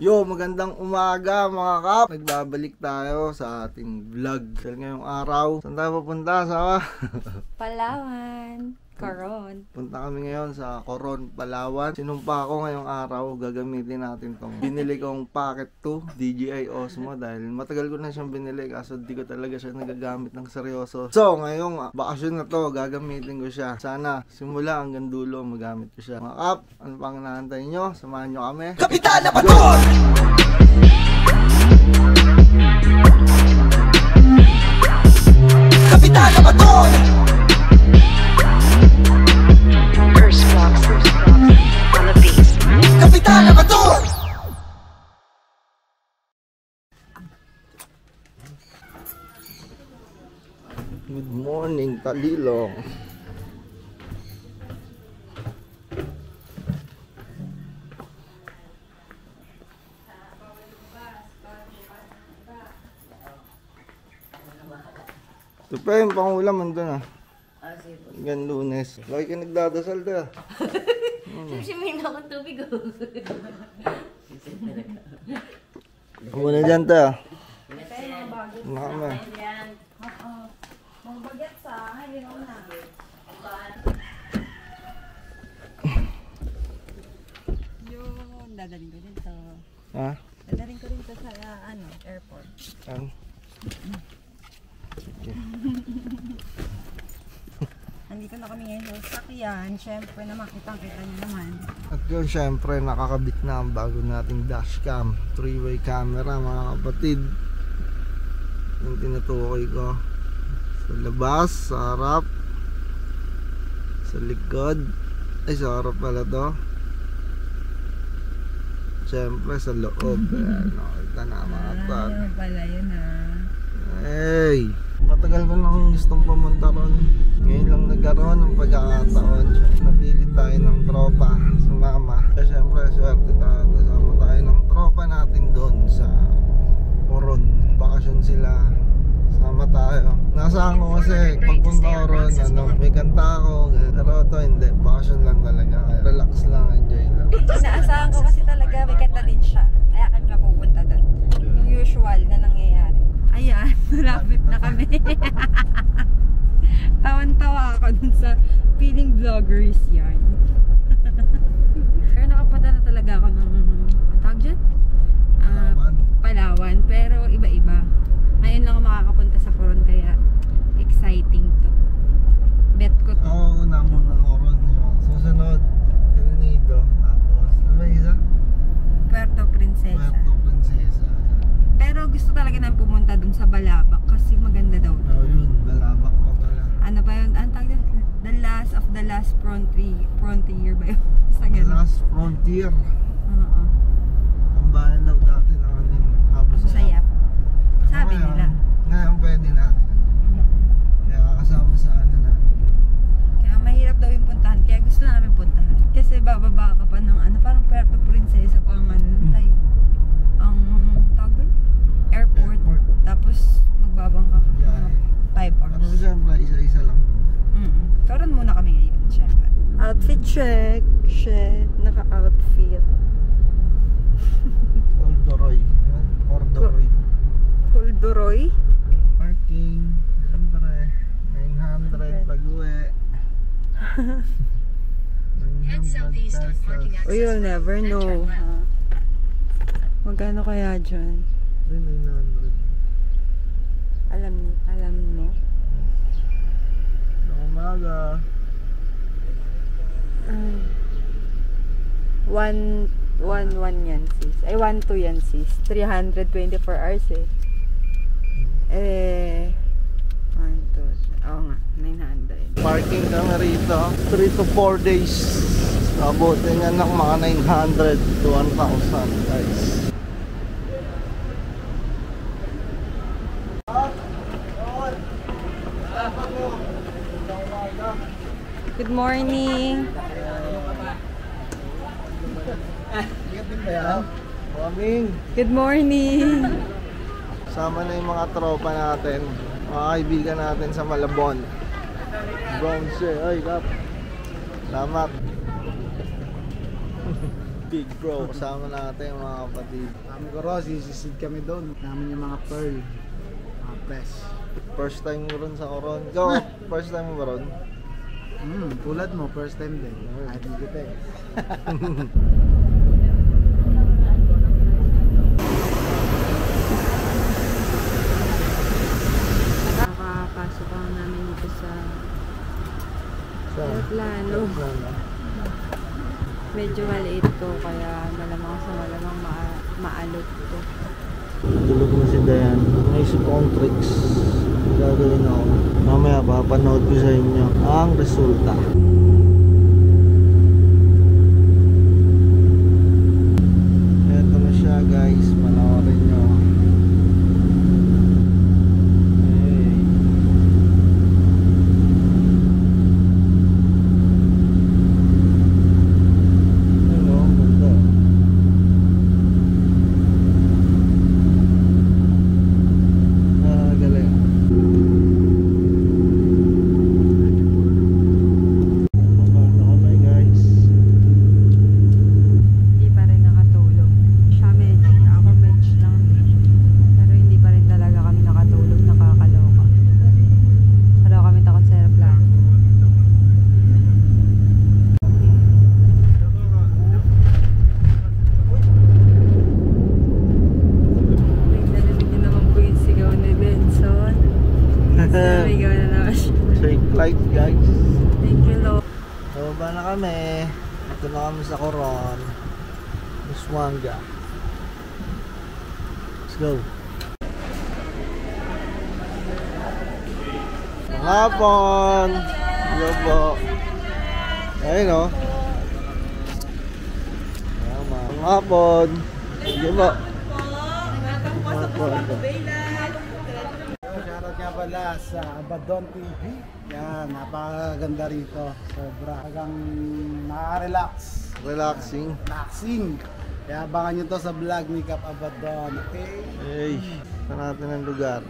Yo, magandang umaga mga kap. Nagbabalik tayo sa ating vlog. Dahil ngayong araw, saan tayo papunta? Sa Palawan. Coron. Punta kami ngayon sa Coron, Palawan. Sinumpa ko ngayong araw, gagamitin natin tong binili kong Pocket 2 DJI Osmo dahil matagal ko na siyang binili kaso di ko talaga siya nagagamit ng seryoso. So, ngayong bakasyon na to, gagamitin ko siya. Sana simula hanggang dulo magamit ko siya. Mga kap, ano pang inaantay nyo? Samahan nyo kami. Kapitana Baton! Kapitana morning, Talilong. Ito pa yung pangulam nandun ah. Hanggang lunes. Lagi ka nagdadasal ka. Sisimin akong tubig oh. Muna dyan ta. Ano kami? Mga bagyat sa akin, yun na. Yun, dadaling ko din to. Ha? Dadaling ko din to sa ano, airport. Ano? Nandito na kami ngayon sa sakyan. Siyempre naman, kitang-kita niyo naman. Yun, syempre, nakakabit na ang bago nating dashcam. Three-way camera, mga kapatid. Yung tinutukoy ko. Sa labas, sa harap, sa likod. Ay, sa harap pala to. Syempre, sa loob. Ayan, nakita na mga. Ayun pala yun ah. Hey! Matagal ko nang gustong pumunta ron. Ngayon lang nagkaroon ng pagkakataon. Napili tayo ng tropa, sumama. Kaya syempre, swerte tayo. Kasama tayo ng tropa natin doon sa Coron. Bakasyon sila. Sama tayo. Nasaan ko kasi pagpunta ko ron, ano, may kanta ako. Pero ito hindi, bakasyon lang talaga. Relax lang, enjoy lang. Inaasahan ko kasi talaga may kanta din siya. Kaya kami mapupunta doon. Yung usual na nangyayari. Ayan, malapit na kami. Tawan-tawa ako dun sa feeling vloggers yan. Pero nakapunta na talaga ako ng, tawag dyan? Palawan. Palawan. Pero iba-iba. Ngayon lang ako makakapunta sa Coron kaya exciting to. Bet ko to. Oo, una muna Coron. Susunod, El Nido. Tapos, ano ba isa? Puerto Princesa. Puerto Princesa. Pero gusto talaga namin pumunta dun sa Balabac kasi maganda daw. Oh, yun, balabak pa pala. Ano ba yun? Ang tawag yun? The last frontier. Frontier ba yun? sa ganun. Last Frontier. Oo. Ang bayan daw dati ng ano yung habos na- Masaya. Sabi Ngayon, nila. Ngayon pwede na. Kaya kasama sa ano na. Kaya mahirap daw yung puntahan. Kaya gusto namin puntahan. Kasi bababa ka pa ng ano, parang Puerto Princesa pa ang ano, Hmm. tay. Ang tawag dun? Airport. Airport. Tapos magbabang ka ka Yeah. 5 Ano hours. siyempre, isa-isa lang. Mm Karon muna kami ngayon, syempre. Outfit check. Shit, naka-outfit. Corduroy. Corduroy. Kulduroy. Parking. Siyempre. 900 pag uwi. 900 pesos. Oh, you'll never know. Ha? Magkano kaya dyan? Ay, 900. Alam, alam mo? Sa umaga. Ah. One, one, one yan sis. Ay, one, two yan sis. 324 hours eh. Eh, one, two, oo nga, 900. Parking kami rito. 3 to 4 days. Abutin yan ng mga 900 to 1,000 guys. Good morning. Morning. Good morning. Sama na yung mga tropa natin. Mga kaibigan natin sa Malabon. Bronze. Ay, kap. Salamat. Big bro, kasama natin mga kapatid. Kami ko ro, sisisid kami doon. Namin yung mga pearl. Mga fresh. First time mo ron sa Coron. Ikaw, first time mo ba ron? Hmm, tulad mo, first time din. Hindi kita eh. Nakakapasok ako namin dito sa aeroplano. Medyo maliit to, kaya malamang sa malamang ma- maalot to. Tulog na si Dayan. Naisip ko tricks. Gagawin ako. Mamaya papanood ko sa inyo ang resulta. Eto na siya guys. Panoorin nyo. Hey. Ano, ganda. Ah, galing. Paano ako na guys? Hindi pa rin nakatulog. Siya medyo, ako medyo lang. Pero hindi pa rin talaga kami nakatulog, nakakaloka. Pero kami takot sa aeroplano. Narinig niyo naman po yung sigaw ni Benson. Sumigaw na naman siya. Shake life guys. Thank you, Lord. Bababa na kami. Ito na kami sa Coron. Muswanga. Let's go. Hapon! Hello po. Ayun o. Tama. Hapon. Sige po. Hapon. Nga pala sa Abadon TV. Yan, napakaganda rito. Sobra. Hanggang nakaka-relax. Relaxing. Relaxing. Kaya abangan nyo to sa vlog ni Cap Abadon. Okay? Hey, sa natin ang lugar.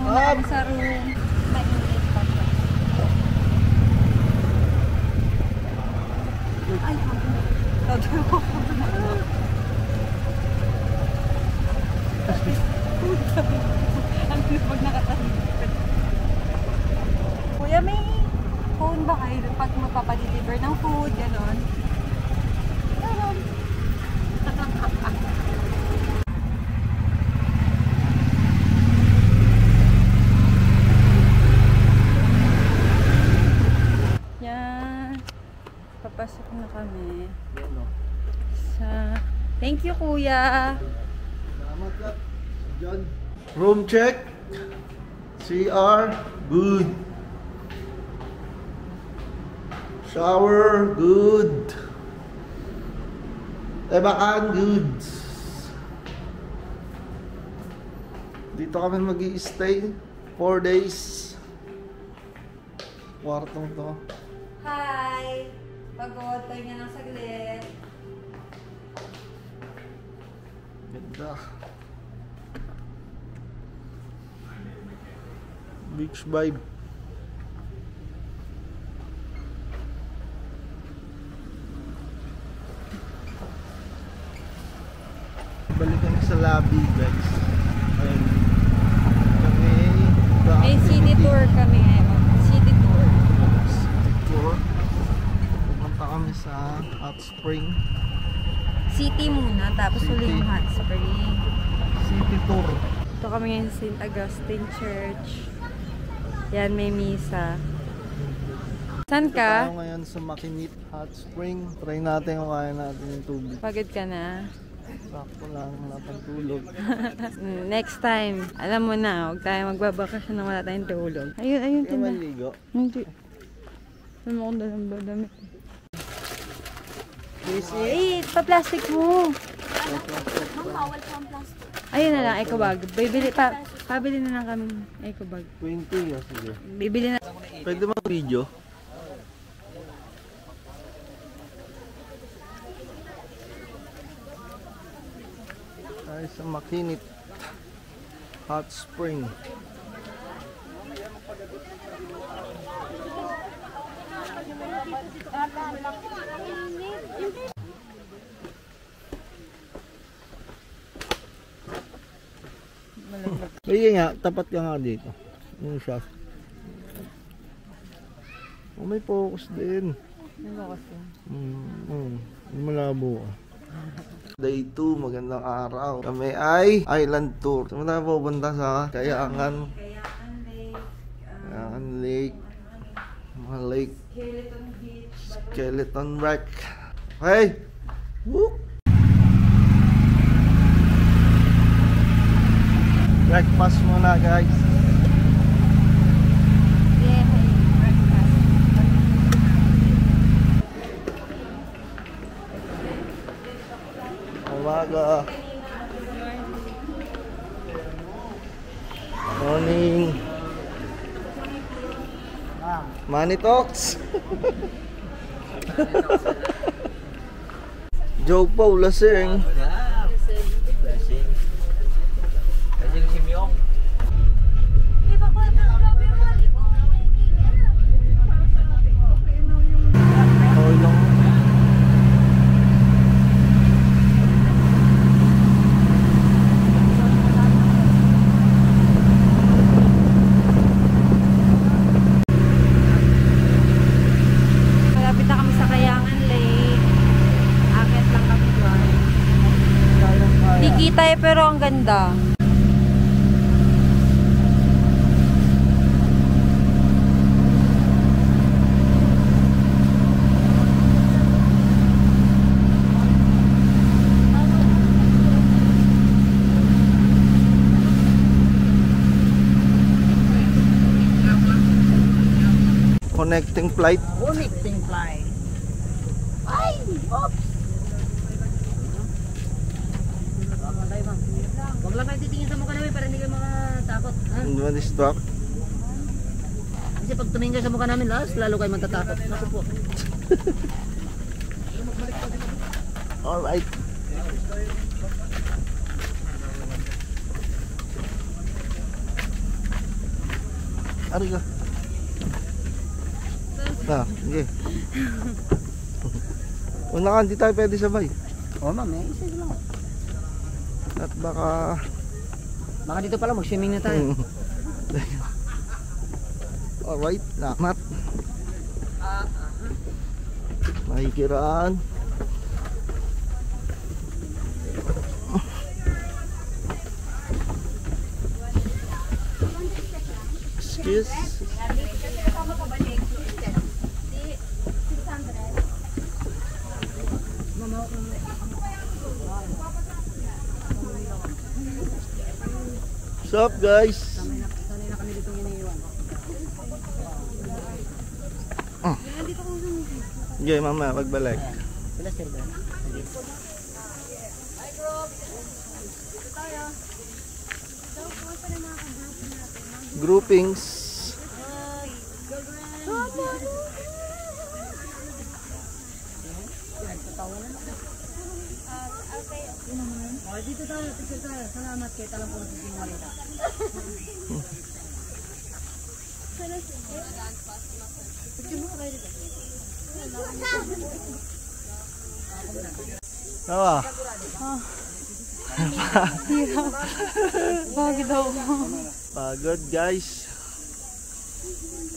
Kami sa room. Mainit pa siya. Ay, todo ko. Ang lupag nakatalikod. Kuya, may phone ba kayo pag magpapadeliver ng food, gano'n? Meron. Yan. Papasok na kami sa... Thank you, kuya. Salamat ka. John. Room check. CR. Good. Shower. Good. Tebakan. Good. Dito kami mag stay 4 days. Kwartong to. Hi! Pagod, pahinga ng saglit. Ganda. Beach vibe. Balik kami sa lobby, guys. Ayun. Kami, May city tour kami. City tour. City tour. Pupunta kami sa hot spring. City muna, tapos City. uli yung hot spring. City tour. Ito kami ngayon sa St. Augustine Church. Yan, may misa. Saan Tayo ka? ngayon sa Makinit Hot Spring. Try natin kung kaya natin yung tubig. Pagod ka na. Sakto lang, wala pang tulog. Next time, alam mo na, huwag tayo magbabakasyon na wala tayong tulog. Ayun, ayun, Kaya tinda. maligo. Hindi. Ano mo kung dalang ba damit? Eh, pa-plastic mo. Ayun na lang, eco bag. Bibili, pa, pabili na lang kami eco bag. 20 ah, sige. Bibili na. Pwede mag video? Tayo sa Makinit Hot Spring. Sige nga, tapat ka nga dito. Yung shaft. Oh, may focus din. Ano kasi? Mm, mm, malabo ah. Day 2, magandang araw. Kami ay island tour. Saan tayo pupunta sa Kayangan? Kayaan Lake, Kayangan Lake. Mga lake. Skeleton Beach, Skeleton Wreck. Hey! Woo! Breakfast muna guys. Yeah, breakfast. Umaga. Morning. Money talks. Joe Paul lasing. Ganda. Connecting flight. Hindi mo distract. Kasi pag tumingin kayo sa mukha namin last, lalo kayo matatakot. Naku po. Alright. Ari ka. Ah, sige. Una ka, hindi tayo pwede sabay. Oo ma'am, eh, isa lang. At baka... Baka dito pala mag-swimming na tayo. Alright, naknat. Makikiraan. Excuse. What's up guys? Sanay na, sanay na kami dito iniiwan. Okay, mama, pagbalik. Sila sir. Ba? Sige. Groupings. Oh, dito tayo, picture tayo. Salamat kayo talang po sa singalita. Tawa. Bakit daw Pagod guys.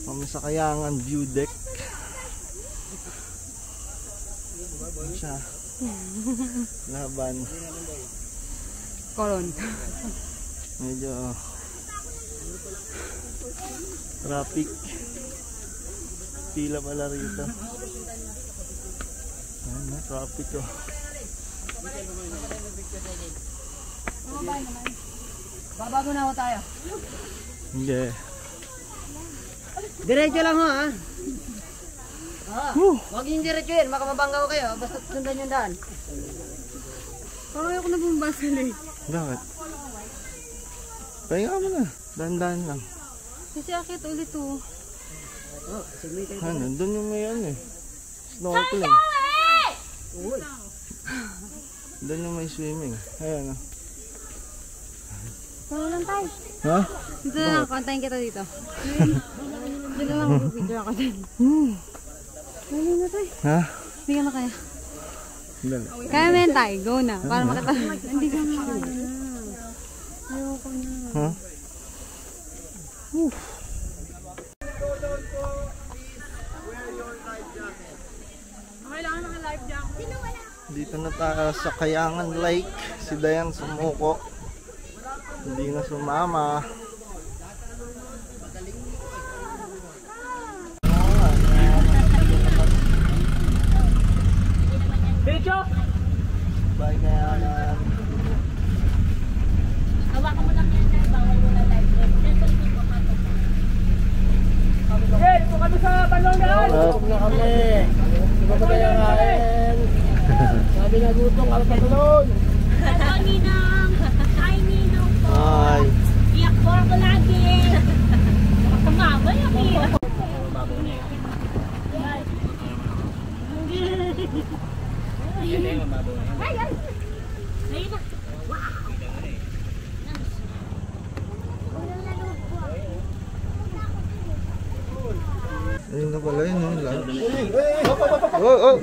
Kami sa Kayangan View Deck. Ano siya? Laban. Koron. Medyo traffic. Pila pala rito. Ayan na, traffic oh. Babago na ho tayo. Hindi. Diretso lang ho ha. Huwag yung diretso yan, makamabanggaw kayo. Basta sundan yung daan. Parang ayoko na bumasa eh. Bakit? Pahinga mo na. Dahan-dahan lang. Kasi akit ulit oh. Oh, sige kayo. Ano, doon yung may ano eh. Snorkeling. Doon yung may swimming. Ayan ah. Tama lang tayo. Ha? Dito na lang, kontayin kita dito. Dito na lang, video ako din. Dali na tayo. Ha? Hindi ka na kaya. Dali. Kaya men tayo, go na. Para makita. Hindi ka na kaya. Ayoko na. Ha? Dito na tayo sa Kayangan Lake. Si Dayan sumuko. Hindi na sumama. Bye Kayangan. Up. na kami. Diba ba kaya ngain? Sabi na gutong, ako patulon. Hello, Ninang! Hi, Ninong po! Ay. Iyak po ako lagi! Kumaba yung iyak. Ay, ay! Ayun na. Ayun na pala yun, oh, lunch. Oh, oh!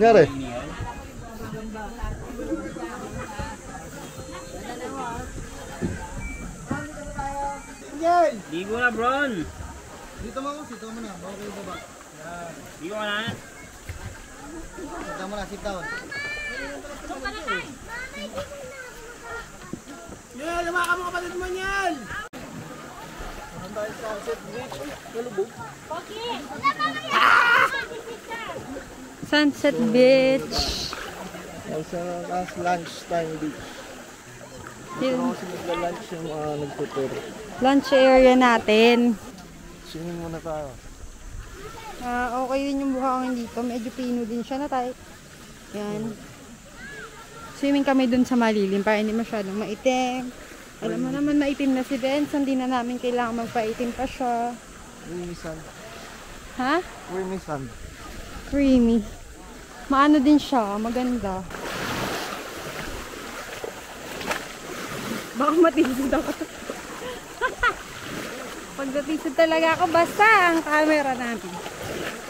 Nangyari? Ligo na, Bron. Dito mo, dito mo na. Bawa kayo baba. Ligo ka na. Dito mo na, sit down. Yan, lumakan mo kapatid mo niyan! Sunset Beach. Ay, sa last lunch time beach. Yun. Kasi magla-lunch yung mga nagtutur. Lunch area natin. Swimming muna tayo. Ah, okay din yung buhangin dito. Medyo pino din siya na tayo. Yan. Swimming kami dun sa malilim para hindi masyadong maitim. Alam mo naman maitim na si Benz. Hindi na namin kailangan magpaitim pa siya. Creamy sand. Ha? Creamy sand. Creamy. Maano din siya. Maganda. Baka matisod ako. Pag natisod talaga ako, basta ang camera natin.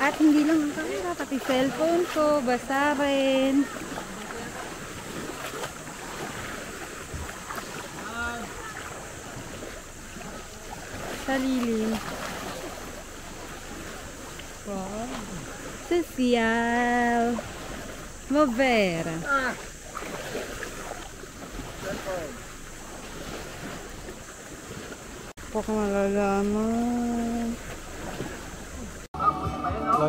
At hindi lang ang camera, pati cellphone ko, basa rin. Sa lilim. Wow. Social. Mavera. Huwag ka malalaman.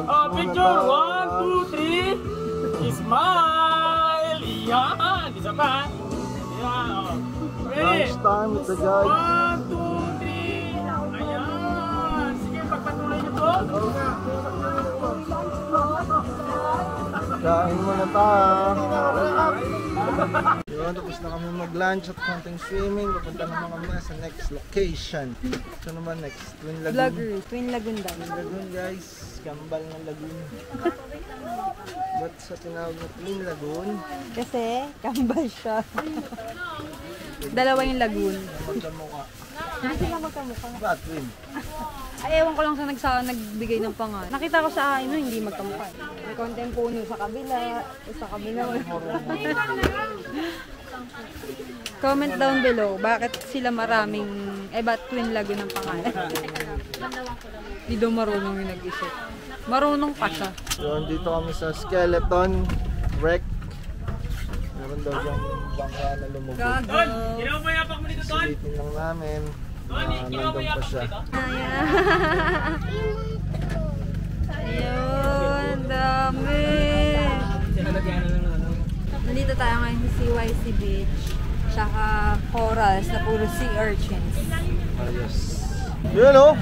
Oh, picture. One, two, three. Smile. Yan. Isa pa. Yan. oh. Ready? Lunch time with the guys. One, two, three. Ayan. Sige, pagpatuloy nyo to. Kain muna tayo. Yun, tapos na kami mag-lunch at konting swimming. Papunta naman kami sa next location. Ito naman next? Twin Lagoon. Vlogger. Twin Lagoon daw. Twin Lagoon guys. Kambal ng lagoon. Ba't sa tinawag na Twin Lagoon? Kasi, kambal siya. Dalawa yung lagoon. Magdamukha. Hindi sila magkamukha. Ba, twin? Ay, ewan ko lang sa nagsa nagbigay ng pangalan. Nakita ko sa ano, hindi magkamukha. May konting puno sa kabila, sa kabila. Comment down below, bakit sila maraming, eh ba't Twin Lagoon ang pangalan? Hindi daw marunong yung nag-isip. Marunong pa siya. Yun, dito kami sa Skeleton Wreck. Meron daw diyang bangka na lumubog. Don, ginawa mo dito, Don. Silipin lang namin. Don, ginawa mo siya. dito. Ayun, dami. Nandito tayo ngayon sa CYC Beach. Tsaka corals na puro sea urchins. Ah, Ayos. Yun oh. o!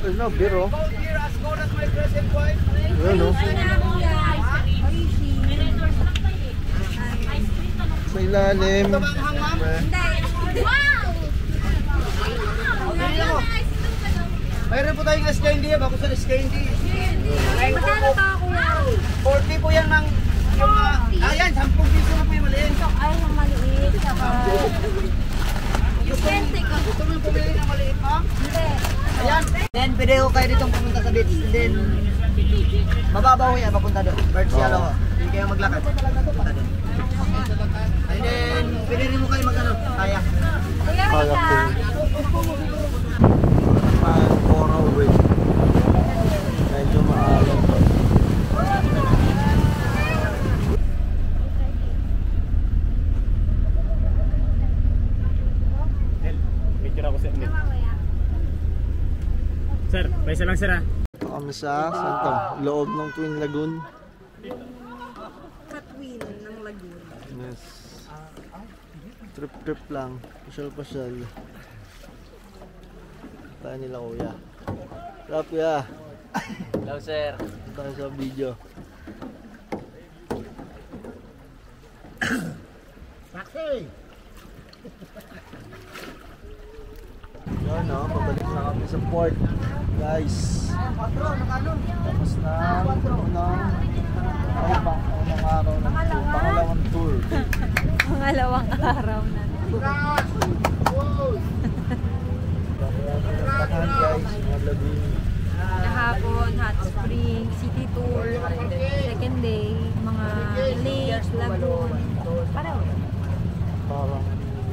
There's no beer o. Yun o. Sa ilalim. Hindi. Mayroon po tayong ice candy, bago sa candy. Magkano ba ako? 40 po yan ng yung uh, ayan, 10 piso na po yung maliit. Ay, ang maliit. Saka... Iskente ko. Gusto mo yung pumili ng maliit, ma'am? Hindi. Ayan. Then, pwede ko kayo ditong pumunta sa beach. Then, mababaw yan, papunta doon. Bird yellow. Hindi kayo maglakad. Papunta doon. And then, pwede rin mo kayo mag ano, kaya. Kuya, Kaya ka. Away. Medyo maalam pa. Sir, paisa lang sir ah. Kami sa, saan to? Loob ng Twin Lagoon. Katwin ng Lagoon. Yes. Trip-trip lang. Pasyal-pasyal. Tayo nila kuya. Wala kuya. Hello, sir. Tayo sa video. Taxi! Yun no, pabalik na kami sa port. Guys. Tapos na unang ay pang unang araw ng tour. Pangalawang tour. Pangalawang araw na. Tahan guys, lagoon. Kahapon, hot spring, city tour, second day, mga lake, lagoon. Pareho. Parang,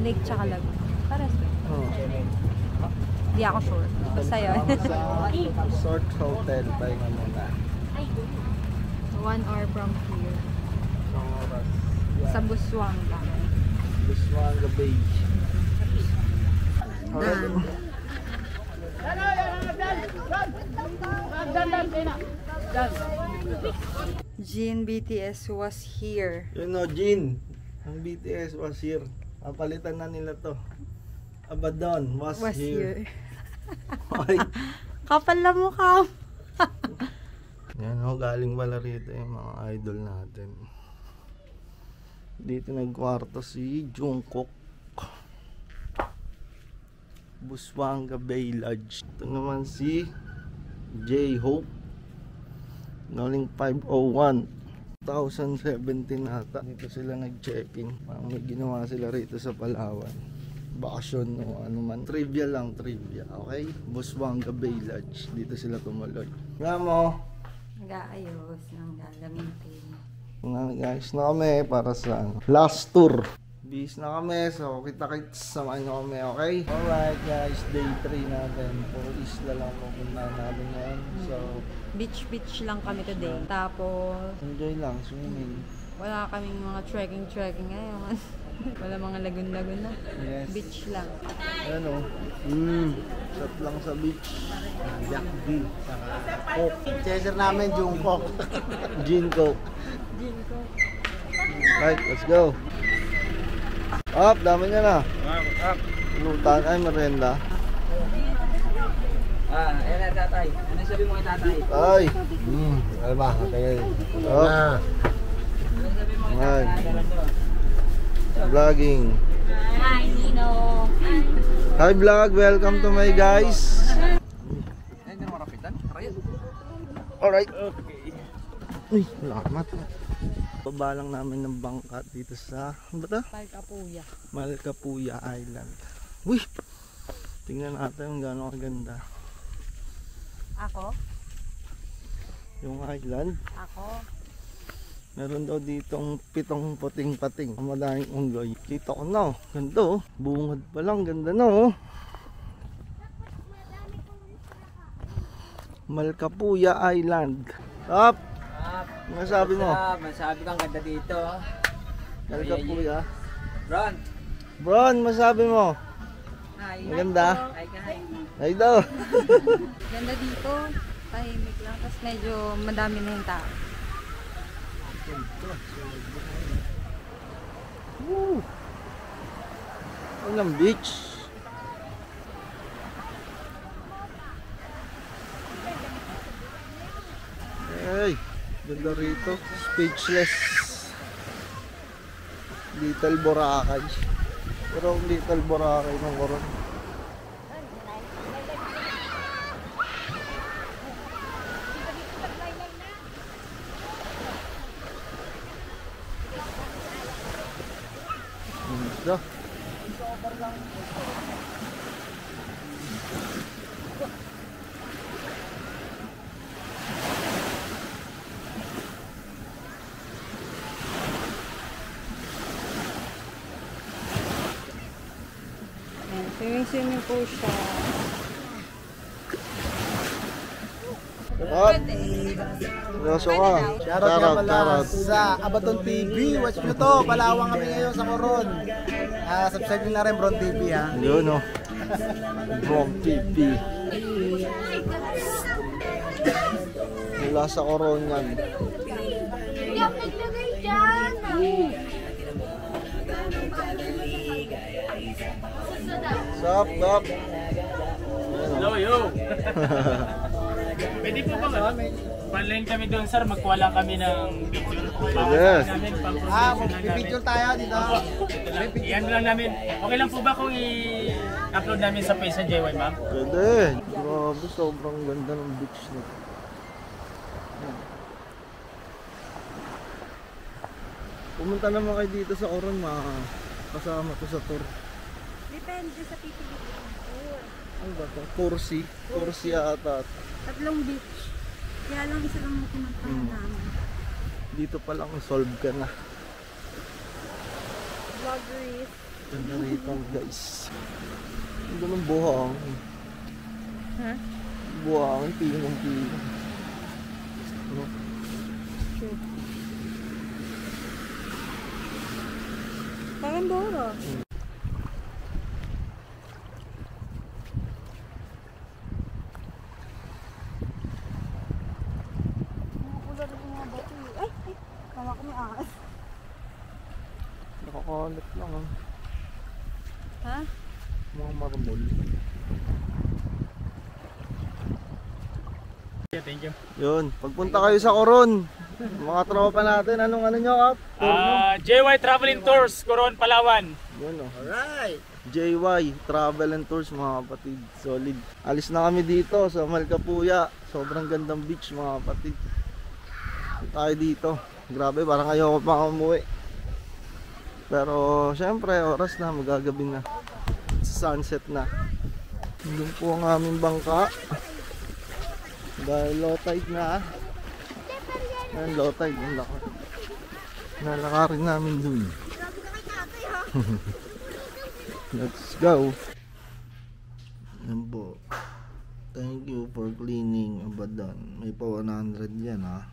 Lake tsaka lagoon. Pareho. oh. Hindi ako sure. Basta yun. resort hotel. Tayo nga muna. One hour from here. Isang oras. Sa Buswanga. Busuanga Bay. Alright. Jin BTS was here. Yun no, Jin. Ang BTS was here. Papalitan na nila to. Abaddon was, Was here. here. Kapal na mukha. Yan o, galing pala rito yung mga idol natin. Dito nagkwarto si Jungkook. Buswanga Bay Lodge. Ito naman si J-Hope. Noling 501. 2017 ata. Dito sila nag-check-in. Parang may ginawa sila rito sa Palawan. Bakasyon o ano man. Trivia lang, trivia. Okay? Buswanga Bay Lodge. Dito sila tumuloy. Nga mo. Nag-aayos ng gagamitin. Mga guys na kami para sa ano, last tour. Bis na kami, so kita-kits samahan nyo kami, okay? Alright guys, day 3 natin. Puro isla lang pupunta natin ngayon. So, Beach-beach lang kami today. Tapos, enjoy lang, swimming. wala kaming mga trekking-trekking ngayon. wala mga lagun-lagun na. Yes. Beach lang. Ano? Mm, shot lang sa beach. Jack D. Saka Coke. Chaser namin, Jungkook. Gin Coke. Right, let's go. Up, dami niya na. Lutan, ay merenda. Ah, ayan na tatay. Ano sabi mo kay tatay? Ay, Hmm, ano ba? Kaya, up. ah, Ay. Vlogging. Hi, Nino. Hi vlog, welcome to my guys. Ay. Alright. Okay. Uy, lamat. Baba lang namin ng bangka dito sa, ano ba to? Palkapuya. Malcapuya Island. Uy! Tingnan natin kung gaano kaganda. Ako? Yung island. Ako? Meron daw ditong pitong puting-pating. Madaming unggoy. Kita ko na oh. Ganda oh. Bungad pa lang. Ganda na oh. Malcapuya Island. Up! Masabi mo? Masabi kang ganda dito. Talaga po ya. Bron. Bron, masabi mo? Hi. Maganda. Hi guys. Hi daw. ganda dito. Tahimik lang. Tapos medyo madami na yung tao. Woo! Ang beach. Hey! Ganda rito. Speechless. Little Boracay. Pero ang Little Boracay ng Coron. Ganda. Ayan, swimming swimming po siya. Up. Seryoso ka. Shoutout nga pala sa Abaton TV. Watch nyo to. Palawang kami ngayon sa Coron. Ah, subscribe nyo na rin Bron TV ha. Yun o. Brom TV. Mula sa Coron yan. Sup, sup. Hello, yo! Pwede po ba ano? Panlayin kami doon, sir. Magkuha lang kami ng Yes. namin, Ah, picture tayo dito. Iyan lang namin. Okay lang po ba kung i-upload namin sa page sa JY, ma'am? Pwede. Grabe, sobrang ganda ng beach nito. Pumunta naman kayo dito sa Coron, mga kasama ko sa tour. Depende sa pipili. Ano ba ito? Corsi. Corsi ata. Tatlong beach. Kaya lang isa lang pumuntahan Mm. namin. Dito pa lang solve ka na. Vloggeries. Ganda rito guys. Ang ganda ng buhang. Ha? Buhang, pinong pinong. Ano? True. Parang Bora. Ay, ay, tama ko may ahas. Nakakalat lang ah. Ha? Marmol. Yeah, thank you. Yun, pagpunta kayo sa Coron, mga tropa natin, anong ano nyo kap? Ah, JY Traveling Tours, Coron, Palawan. Yun o. Alright. JY Travel and Tours mga kapatid. Solid. Alis na kami dito sa Malcapuya. Sobrang gandang beach mga kapatid. Tayo dito. Grabe, parang ayoko pa umuwi. Pero syempre, oras na, magagabi na. Sunset na. Doon po ang aming bangka. Dahil low tide na. Ayan, low tide. Ang laki. Nalakarin namin dun. Let's go. Yan po. Thank you for cleaning Abadan. May pa 100 yan ha.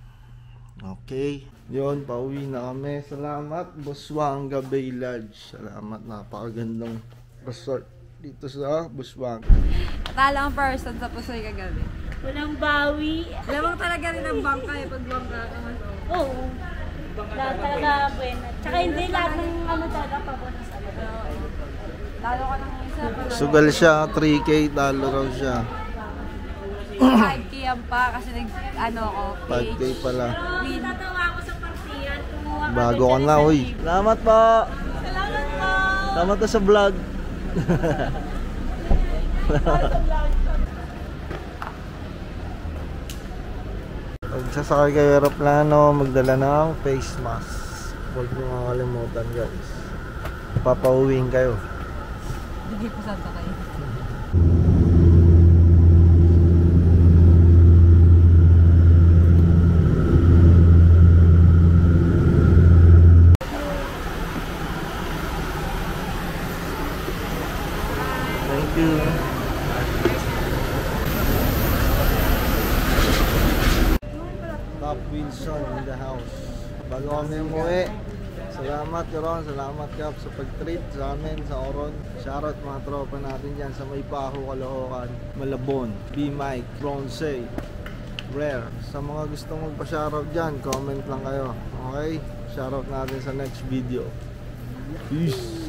Okay. Yon, pauwi na kami. Salamat, Buswanga Bay Lodge. Salamat, napakagandang resort dito sa Buswanga. Akala ang person sa puso'y kagabi. Walang bawi. Lamang talaga rin ang bangka eh, pag bangka ka man. Oo. Lahat talaga buena. Tsaka hindi lahat ng ano talaga pabonas talaga. Lalo ka nang isa. Sugal siya, 3K, talo raw siya. 5K yan pa kasi nag, ano ko, 5K pala. win. Tatawa ako sa partiyan. Bago ka na, ng uy. Salamat po. Salamat po. Salamat na sa vlog. Pag sasakay kayo aeroplano, magdala ng face mask. Huwag niyo makakalimutan guys. Papauwiin kayo. Hindi po saan kayo. Thank you. Top Wilson in the house. Bago kami umuwi, salamat Kap sa pag-treat sa amin sa Oron. Shoutout mga tropa natin dyan sa May Paho, Caloocan, Malabon, B-Mike, Bronze, Rare. Sa mga gustong magpa-shoutout dyan, comment lang kayo. Okay? Shoutout natin sa next video. Peace!